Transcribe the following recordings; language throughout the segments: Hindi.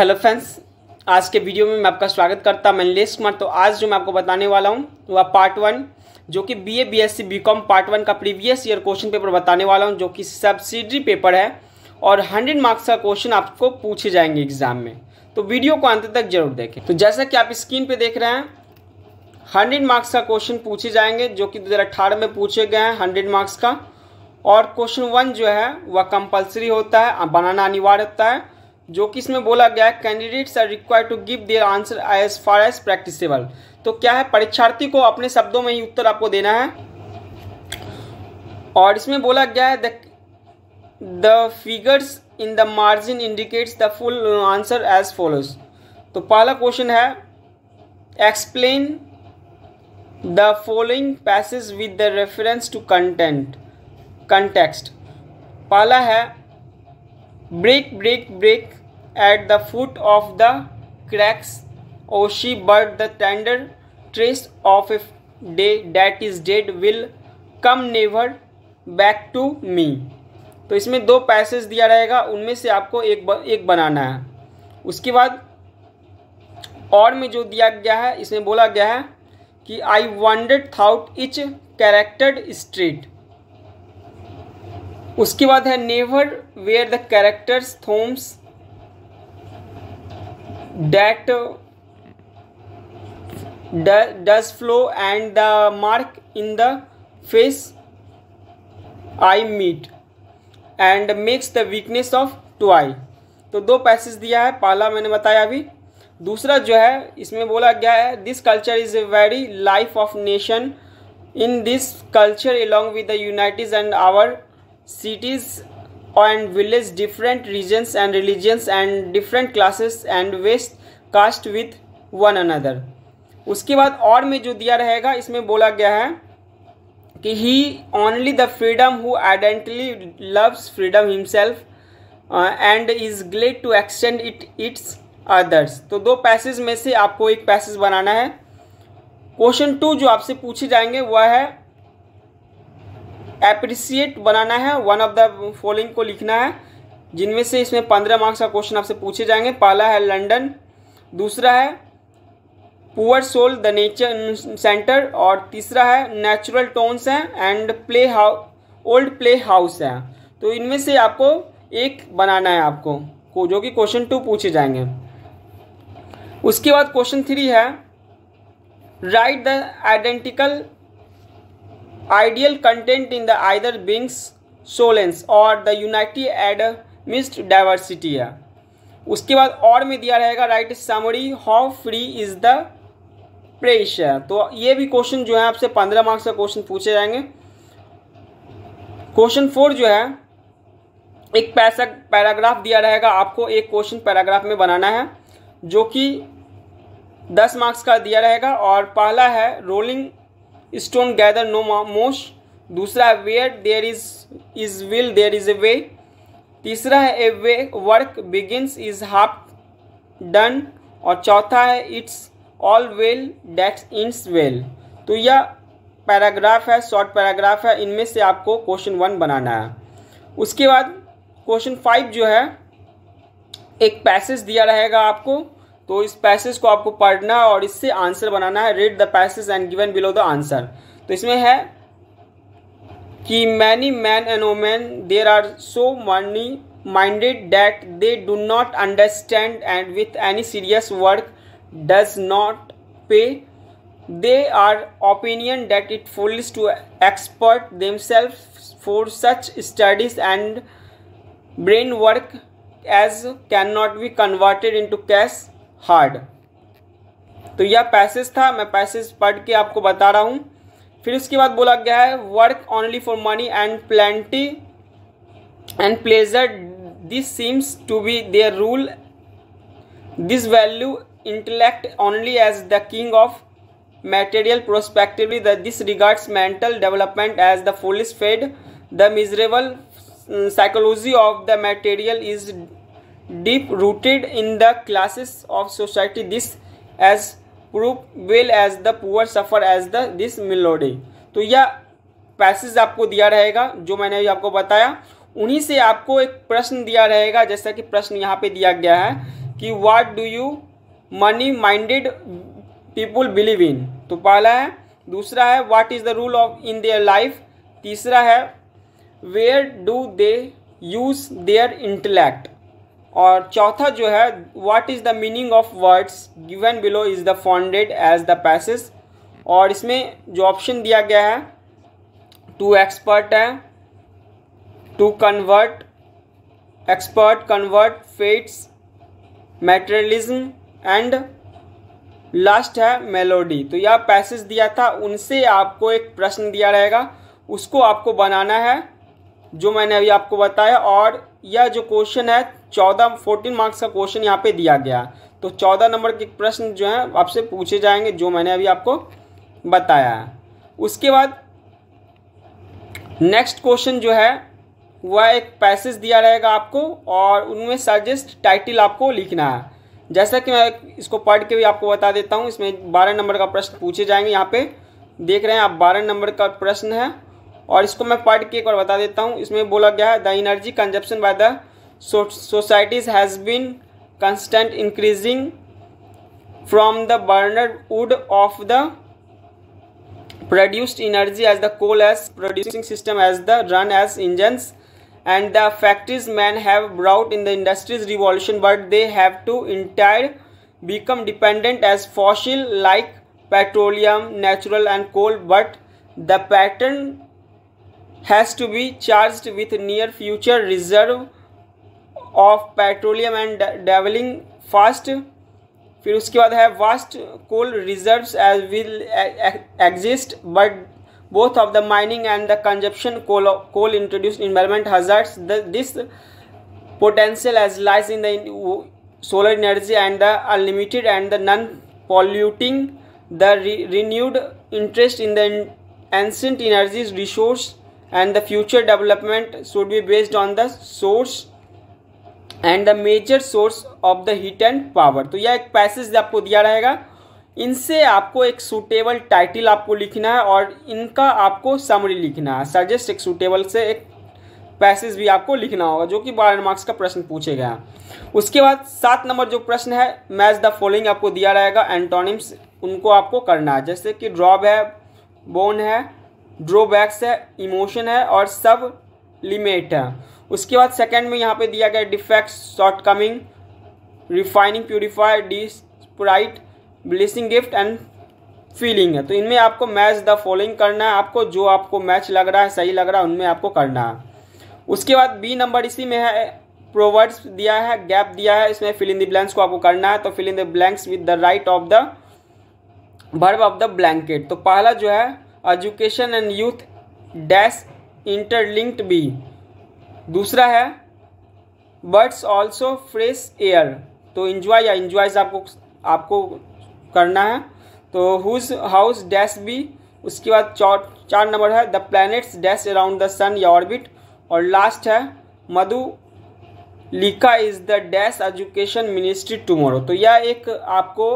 हेलो फ्रेंड्स, आज के वीडियो में मैं आपका स्वागत करता मैं नीलेश कुमार। तो आज जो मैं आपको बताने वाला हूँ, वह पार्ट वन जो कि B A B S C B com part one का प्रीवियस ईयर क्वेश्चन पेपर बताने वाला हूँ, जो कि सब्सिडरी पेपर है, और हंड्रेड मार्क्स का क्वेश्चन आपको पूछे जाएँगे एग्ज़ाम में। तो वीडियो को अंत तक ज़रूर देखें। तो जैसा कि आप स्क्रीन पर देख रहे हैं हंड्रेड मार्क्स का क्वेश्चन पूछे जाएँगे, जो कि दो हज़ार में पूछे गए हैं हंड्रेड मार्क्स का। और क्वेश्चन वन जो है, वह कंपल्सरी होता है बनाना अनिवार्य होता है। जो कि इसमें बोला गया है candidates are required to give their answer as far as practicable तो क्या है, परीक्षार्थी को अपने शब्दों में ही उत्तर आपको देना है। और इसमें बोला गया है the figures in the margin indicates the full answer as follows तो पहला क्वेश्चन है explain the following passage with the reference to content context पहला है break break break at the foot of the cracks O she but the tender trace of a day that is dead will come never back to me. तो इसमें दो पैसेज दिया रहेगा, उनमें से आपको एक एक बनाना है। उसके बाद और में जो दिया गया है, इसमें बोला गया है कि I wanted thought each charactered street उसके बाद है नेवर वेयर द कैरेक्टर्स थोम्स that uh, does flow and the mark in the face I meet and makes the weakness of to I तो दो पैसेज दिया है पहला मैंने बताया अभी। दूसरा जो है इसमें बोला गया है this culture is a very life of nation in this culture along with the unities and our cities and village different regions and religions and different classes and waste caste with one another. उसके बाद और में जो दिया रहेगा, इसमें बोला गया है कि he only the freedom who ardently loves freedom himself and is glad to extend it its others तो दो पैसेज में से आपको एक पैसेज बनाना है। क्वेश्चन टू जो आपसे पूछे जाएँगे, वह है एप्रिसिएट बनाना है वन ऑफ़ द फॉलोइंग को लिखना है, जिनमें से इसमें पंद्रह मार्क्स का क्वेश्चन आपसे पूछे जाएँगे। पहला है लंदन, दूसरा है poor soul, the nature center, और तीसरा है नेचुरल टोन्स हैं, and play house old play house है। तो इनमें से आपको एक बनाना है आपको जो कि क्वेश्चन टू पूछे जाएँगे। उसके बाद क्वेश्चन थ्री है write the identical ideal content in the either beings solace और the unity amidst diversity है। उसके बाद और में दिया रहेगा write summary how free is the press है। तो ये भी क्वेश्चन जो है, आपसे पंद्रह मार्क्स का क्वेश्चन पूछे जाएँगे। क्वेश्चन फोर जो है, एक पैसा पैराग्राफ दिया रहेगा, आपको एक क्वेश्चन पैराग्राफ में बनाना है, जो कि दस मार्क्स का दिया रहेगा, और पहला है rolling stone gather no moss दूसरा where there is is will there is a way तीसरा है a way work begins is half done और चौथा है it's all well that ends well तो यह पैराग्राफ है शॉर्ट पैराग्राफ है, इनमें से आपको क्वेश्चन वन बनाना है। उसके बाद क्वेश्चन फाइव जो है, एक पैसेज दिया रहेगा आपको। तो इस पैसेज को आपको पढ़ना और इससे आंसर बनाना है। Read the passage and given below the answer तो इसमें है कि many man and women there are so money minded that they do not understand and with any serious work does not pay they are opinion that it fools to expert them self for such studies and brain work as can not be converted into cash hard. तो यह पैसेज था, मैं पैसेज पढ़ के आपको बता रहा हूँ। फिर उसके बाद बोला गया है work only for money and plenty and pleasure this seems to be their rule this value intellect only as the king of material prospectively this regards mental development as the foolish fad the miserable psychology of the material is deep rooted in the classes of society. This as proof well as the poor suffer as the this melody. तो यह पैसेज आपको दिया रहेगा, जो मैंने अभी आपको बताया। उन्हीं से आपको एक प्रश्न दिया रहेगा, जैसा कि प्रश्न यहाँ पे दिया गया है कि what do you money minded people believe in तो पहला है, दूसरा है what is the rule of in their life तीसरा है where do they use their intellect और चौथा जो है what is the meaning of words given below is the founded as the passage और इसमें जो ऑप्शन दिया गया है टू एक्सपर्ट है to convert expert convert fates materialism and last है मेलोडी तो यह पैसेज दिया था, उनसे आपको एक प्रश्न दिया रहेगा। उसको आपको बनाना है, जो मैंने अभी आपको बताया, और यह जो क्वेश्चन है चौदह फोर्टीन मार्क्स का क्वेश्चन यहाँ पे दिया गया। तो चौदह नंबर के प्रश्न जो है, आपसे पूछे जाएँगे, जो मैंने अभी आपको बताया। उसके बाद नेक्स्ट क्वेश्चन जो है, वह एक पैसेज दिया रहेगा आपको और उनमें सजेस्ट टाइटल आपको लिखना है। जैसा कि मैं इसको पढ़ के भी आपको बता देता हूँ, इसमें बारह नंबर का प्रश्न पूछे जाएँगे, यहाँ पे देख रहे हैं आप, बारह नंबर का प्रश्न है। और इसको मैं पढ़ के एक बार बता देता हूँ, इसमें बोला गया है the energy consumption by the so societies has been constant increasing from the burned wood of the produced energy as the coal as producing system as the run as engines. And the factories man have brought in the industries revolution but they have to entire become dependent as fossil like petroleum natural and coal. But the pattern has to be charged with near future reserve of petroleum and developing fast फिर उसके बाद है vast coal reserves as well exist but both of the mining and the consumption coal, coal introduced environment hazards the, this potential as lies in the solar energy and the unlimited and the non-polluting the re renewed interest in the ancient energies resource and the future development should be based on the source and the major source of the heat and power तो यह एक पैसेज आपको दिया रहेगा। इनसे आपको एक सूटेबल टाइटल आपको लिखना है और इनका आपको समरी लिखना है। सजेस्ट एक सूटेबल से एक पैसेज भी आपको लिखना होगा, जो कि बारह मार्क्स का प्रश्न पूछे गया। उसके बाद सात नंबर जो प्रश्न है मैच द फॉलोइंग आपको दिया रहेगा। एंटोनिम्स उनको आपको करना है। जैसे कि ड्रॉब है बोन है ड्रोबैक्स है इमोशन है और सब लिमिट है। उसके बाद सेकेंड में यहाँ पे दिया गया defect shortcoming refining purifier despite blessing gift and feeling है। तो इनमें आपको मैच द फॉलोइंग करना है। आपको जो आपको मैच लग रहा है, सही लग रहा है, उनमें आपको करना है। उसके बाद बी नंबर इसी में है प्रोवर्ड्स दिया है गैप दिया है, इसमें फिल इन द ब्लैंक्स को आपको करना है। तो fill in the blanks with the right of the verb of the blanket तो पहला जो है education and youth dash interlinked B दूसरा है बर्ड्स ऑल्सो फ्रेश एयर तो इन्जॉय या इन्जॉयज आपको आपको करना है। तो हुज हाउस डैश बी उसके बाद चार चार नंबर है the planets dash around the sun या ऑर्बिट और लास्ट है, मधु लिखा is the dash education ministry tomorrow तो यह एक आपको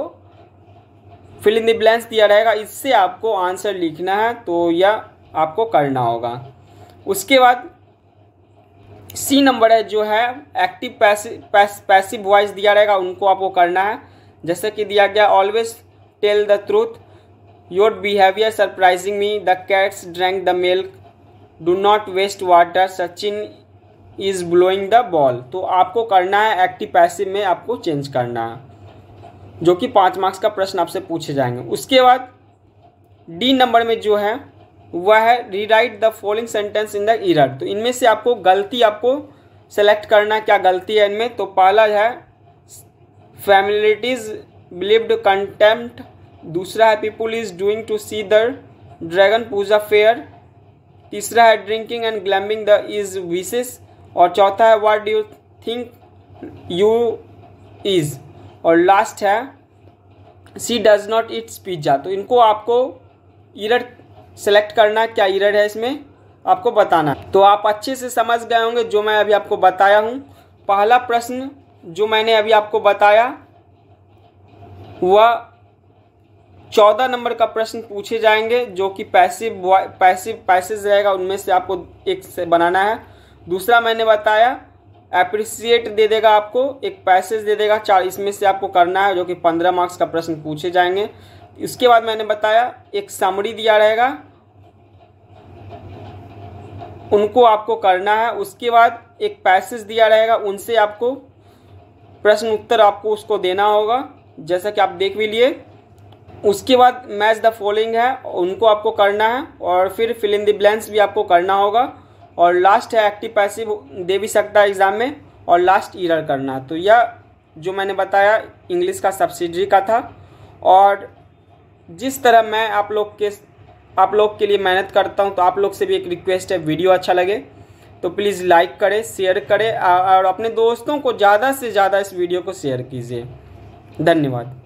फिल इन द दिया रहेगा, इससे आपको आंसर लिखना है तो यह आपको करना होगा। उसके बाद सी नंबर है, जो है एक्टिव पैसिव वॉइस दिया रहेगा, उनको आपको करना है। जैसे कि दिया गया always tell the truth your behaviour surprising me the cats drank the milk do not waste water Sachin is blowing the ball तो आपको करना है एक्टिव पैसिव में आपको चेंज करना है, जो कि पाँच मार्क्स का प्रश्न आपसे पूछे जाएँगे। उसके बाद डी नंबर में जो है वह rewrite the following sentence in the error तो इनमें से आपको गलती आपको सेलेक्ट करना क्या गलती है इनमें? तो पहला है फैमिलिटीज बिलीव्ड कंटेम्प्ट दूसरा है people is doing to see the dragon puja fair तीसरा है drinking and glambing the is विशेष और चौथा है what do you think you is और लास्ट है she does not eats pizza तो इनको आपको ईरर सेलेक्ट करना, क्या इरर है इसमें? आपको बताना। तो आप अच्छे से समझ गए होंगे जो मैं अभी आपको बताया हूँ। पहला प्रश्न जो मैंने अभी आपको बताया, वह चौदह नंबर का प्रश्न पूछे जाएँगे, जो कि पैसिव पैसिव पैसेज रहेगा, उनमें से आपको एक से बनाना है। दूसरा मैंने बताया अप्रिसिएट दे देगा आपको, एक पैसेज दे देगा, चार, इसमें से आपको करना है, जो कि पंद्रह मार्क्स का प्रश्न पूछे जाएँगे। इसके बाद मैंने बताया, एक समरी दिया रहेगा। उनको आपको करना है। उसके बाद एक पैसेज दिया रहेगा, उनसे आपको प्रश्न उत्तर आपको उसको देना होगा। जैसा कि आप देख भी लिए। उसके बाद मैच द फॉलोइंग है, उनको आपको करना है, और फिर फिल इन द ब्लैंक्स भी आपको करना होगा। और लास्ट है एक्टिव पैसिव दे भी सकता है एग्ज़ाम में, और लास्ट ईयर करना। तो यह जो मैंने बताया इंग्लिश का सब्सिडरी का था। और जिस तरह मैं आप लोग के, आप लोग के लिए मेहनत करता हूँ तो आप लोग से भी एक रिक्वेस्ट है वीडियो अच्छा लगे तो प्लीज़ लाइक करें शेयर करें और अपने दोस्तों को ज़्यादा से ज़्यादा इस वीडियो को शेयर कीजिए। धन्यवाद।